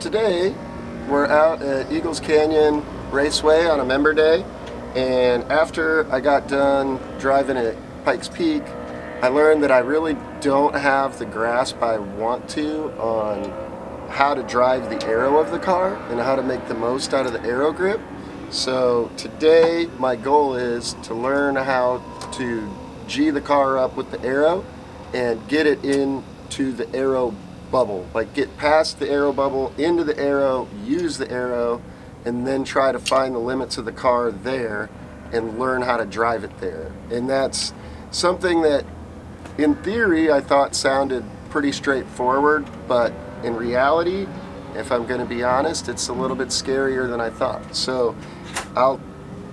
Today we're out at Eagles Canyon Raceway on a member day and after I got done driving at Pikes Peak I learned that I really don't have the grasp I want to on how to drive the aero of the car and how to make the most out of the aero grip. So today my goal is to learn how to G the car up with the aero and get it into the aero bubble. Like get past the aero bubble, into the aero, use the aero, and then try to find the limits of the car there and learn how to drive it there. And that's something that in theory I thought sounded pretty straightforward, but in reality, if I'm going to be honest, it's a little bit scarier than I thought. So I'll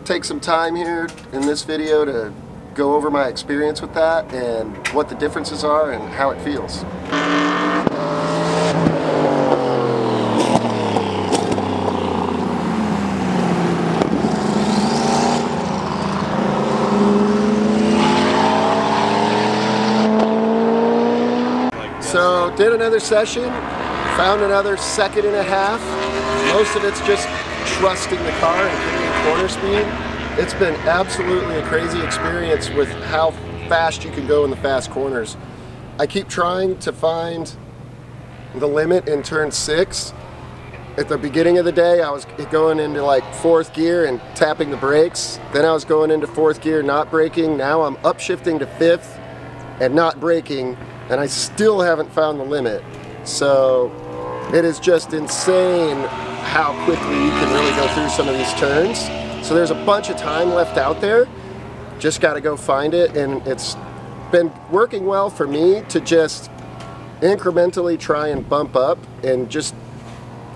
take some time here in this video to go over my experience with that and what the differences are and how it feels. Did another session, found another second and a half. Most of it's just trusting the car and corner speed. It's been absolutely a crazy experience with how fast you can go in the fast corners. I keep trying to find the limit in turn six. At the beginning of the day, I was going into like fourth gear and tapping the brakes. Then I was going into fourth gear, not braking. Now I'm upshifting to fifth and not braking and I still haven't found the limit. So it is just insane how quickly you can really go through some of these turns. So there's a bunch of time left out there. Just got to go find it and it's been working well for me to just incrementally try and bump up and just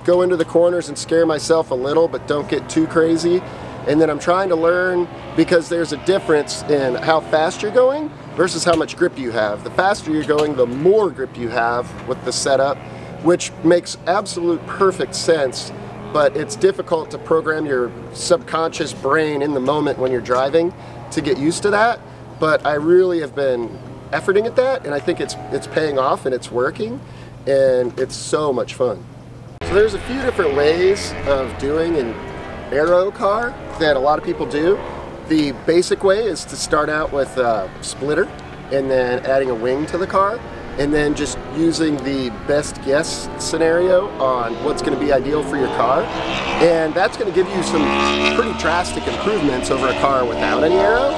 go into the corners and scare myself a little but don't get too crazy and then I'm trying to learn because there's a difference in how fast you're going versus how much grip you have. The faster you're going, the more grip you have with the setup, which makes absolute perfect sense, but it's difficult to program your subconscious brain in the moment when you're driving to get used to that. But I really have been efforting at that, and I think it's, it's paying off and it's working, and it's so much fun. So there's a few different ways of doing an aero car that a lot of people do. The basic way is to start out with a splitter and then adding a wing to the car and then just using the best guess scenario on what's going to be ideal for your car. And that's going to give you some pretty drastic improvements over a car without any aero,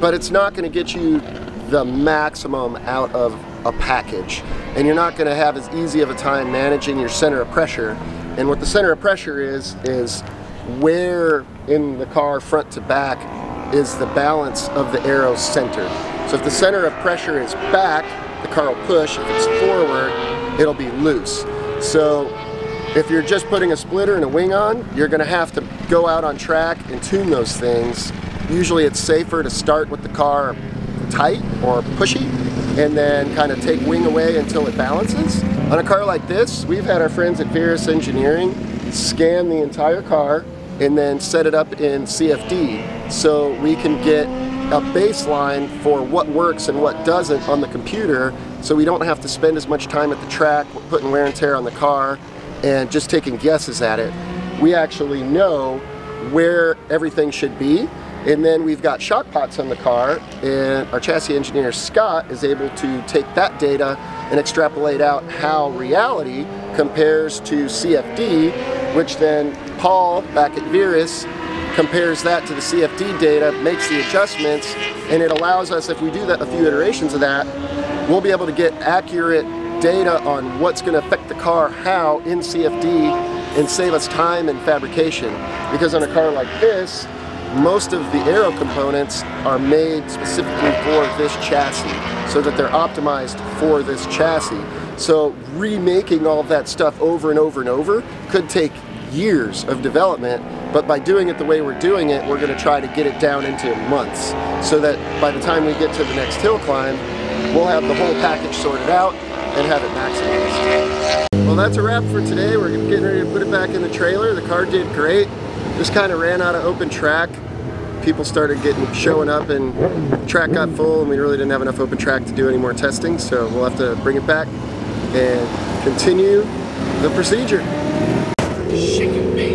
but it's not going to get you the maximum out of a package. And you're not going to have as easy of a time managing your center of pressure. And what the center of pressure is, is where in the car front to back is the balance of the aero's center. So if the center of pressure is back, the car will push. If it's forward, it'll be loose. So if you're just putting a splitter and a wing on, you're gonna have to go out on track and tune those things. Usually it's safer to start with the car tight or pushy and then kind of take wing away until it balances. On a car like this, we've had our friends at Verus Engineering scan the entire car and then set it up in CFD so we can get a baseline for what works and what doesn't on the computer so we don't have to spend as much time at the track putting wear and tear on the car and just taking guesses at it. We actually know where everything should be and then we've got shock pots on the car and our chassis engineer Scott is able to take that data and extrapolate out how reality compares to CFD which then Paul back at Verus compares that to the CFD data, makes the adjustments, and it allows us, if we do that a few iterations of that, we'll be able to get accurate data on what's going to affect the car how in CFD and save us time and fabrication. Because on a car like this, most of the aero components are made specifically for this chassis so that they're optimized for this chassis. So remaking all of that stuff over and over and over could take years of development, but by doing it the way we're doing it, we're going to try to get it down into months so that by the time we get to the next hill climb, we'll have the whole package sorted out and have it maximized. Well, that's a wrap for today. We're getting ready to put it back in the trailer. The car did great. Just kind of ran out of open track. People started getting showing up and track got full and we really didn't have enough open track to do any more testing. So we'll have to bring it back and continue the procedure. Shake it,